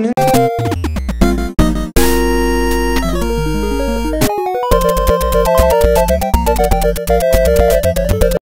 நின்று Thank